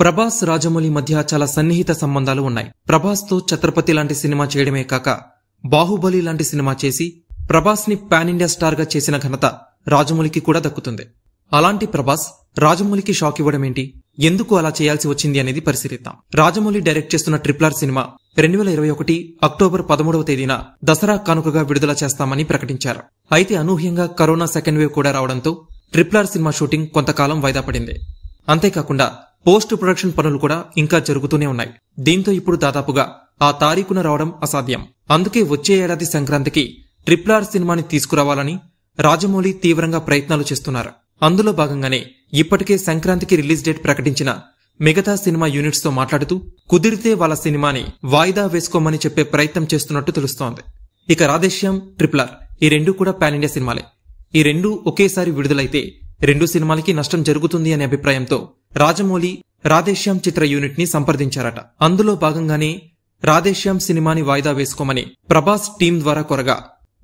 ప్రభాస్ రాజమౌళి మధ్య చాలా సన్నిహిత సంబంధాలు ఉన్నాయి. ప్రభాస్తో ఛత్రపతి లాంటి సినిమా చేయడమే కాక బాహుబలి లాంటి సినిమా చేసి ప్రభాస్ని పాన్ ఇండియా స్టార్గా చేసిన ఘనత రాజమౌళికి కూడా దక్కుతుంది. అలాంటి ప్రభాస్ రాజమౌళికి షాక్ ఇవ్వడమేంటి? ఎందుకు అలా చేయాల్సి వచ్చింది అనేది పరిశీలిద్దాం. రాజమౌళి డైరెక్ట్ చేస్తున్న ట్రిప్లార్ సినిమా రెండు వేల ఇరవై ఒకటి అక్టోబర్ పదమూడవ తేదీన దసరా కానుకగా విడుదల చేస్తామని ప్రకటించారు. అయితే అనూహ్యంగా కరోనా సెకండ్ వేవ్ కూడా రావడంతో ట్రిప్లార్ సినిమా షూటింగ్ కొంతకాలం వాయిదా పడింది. అంతేకాకుండా పోస్ట్ ప్రొడక్షన్ పనులు కూడా ఇంకా జరుగుతూనే ఉన్నాయి. దీంతో ఇప్పుడు దాదాపుగా ఆ తారీఖున రావడం అసాధ్యం. అందుకే వచ్చే ఏడాది సంక్రాంతికి ట్రిపులార్ సినిమాని తీసుకురావాలని రాజమౌళి తీవ్రంగా ప్రయత్నాలు చేస్తున్నారు. అందులో భాగంగానే ఇప్పటికే సంక్రాంతికి రిలీజ్ డేట్ ప్రకటించిన మిగతా సినిమా యూనిట్స్తో మాట్లాడుతూ కుదిరితే వాళ్ళ సినిమాని వాయిదా వేసుకోమని చెప్పే ప్రయత్నం చేస్తున్నట్టు తెలుస్తోంది. ఇక రాధేశ్యాం ట్రిపులార్ ఈ రెండు కూడా పాన్ ఇండియా సినిమాలే. ఈ రెండు ఒకేసారి విడుదలైతే రెండు సినిమాలకి నష్టం జరుగుతుంది అనే అభిప్రాయంతో రాజమౌళి రాధేశ్యామ్ చిత్ర యూనిట్ని సంప్రదించారట. అందులో భాగంగానే రాధేశ్యాం సినిమాని వాయిదా వేసుకోమని ప్రభాస్ టీం ద్వారా కొరగా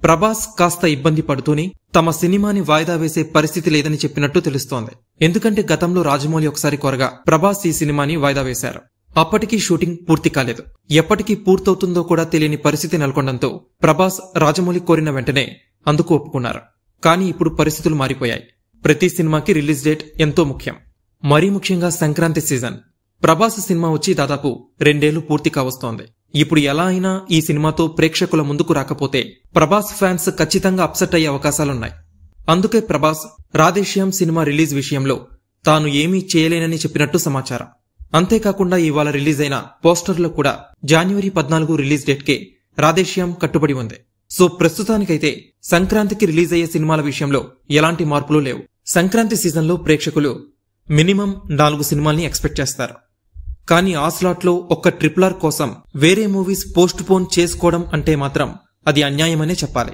ప్రభాస్ కాస్త ఇబ్బంది పడుతూనే తమ సినిమాని వాయిదా వేసే పరిస్థితి లేదని చెప్పినట్టు తెలుస్తోంది. ఎందుకంటే గతంలో రాజమౌళి ఒకసారి కొరగా ప్రభాస్ ఈ సినిమాని వాయిదా వేశారు. అప్పటికీ షూటింగ్ పూర్తి కాలేదు. ఎప్పటికీ పూర్తవుతుందో కూడా తెలియని పరిస్థితి నెలకొండంతో ప్రభాస్ రాజమౌళి కోరిన వెంటనే అందుకు ఒప్పుకున్నారు. కానీ ఇప్పుడు పరిస్థితులు మారిపోయాయి. ప్రతి సినిమాకి రిలీజ్ డేట్ ఎంతో ముఖ్యం. మరీ ముఖ్యంగా సంక్రాంతి సీజన్. ప్రభాస్ సినిమా వచ్చి దాదాపు రెండేళ్ళు పూర్తి కావస్తోంది. ఇప్పుడు ఎలా అయినా ఈ సినిమాతో ప్రేక్షకుల ముందుకు రాకపోతే ప్రభాస్ ఫ్యాన్స్ ఖచ్చితంగా అప్సెట్ అయ్యే అవకాశాలున్నాయి. అందుకే ప్రభాస్ రాధేశ్యాం సినిమా రిలీజ్ విషయంలో తాను ఏమీ చేయలేనని చెప్పినట్టు సమాచారం. అంతేకాకుండా ఇవాళ రిలీజ్ అయిన పోస్టర్లో కూడా జాన్వరి పద్నాలుగు రిలీజ్ డేట్కే రాధేశ్యాం కట్టుబడి ఉంది. సో ప్రస్తుతానికైతే సంక్రాంతికి రిలీజ్ అయ్యే సినిమాల విషయంలో ఎలాంటి మార్పులు లేవు. సంక్రాంతి సీజన్లో ప్రేక్షకులు మినిమం నాలుగు సినిమాల్ని ఎక్స్పెక్ట్ చేస్తారు. కానీ ఆ స్లాట్లో ఒక్క ట్రిపులర్ కోసం వేరే మూవీస్ పోస్ట్ పోన్ చేసుకోవడం అంటే మాత్రం అది అన్యాయమనే చెప్పాలి.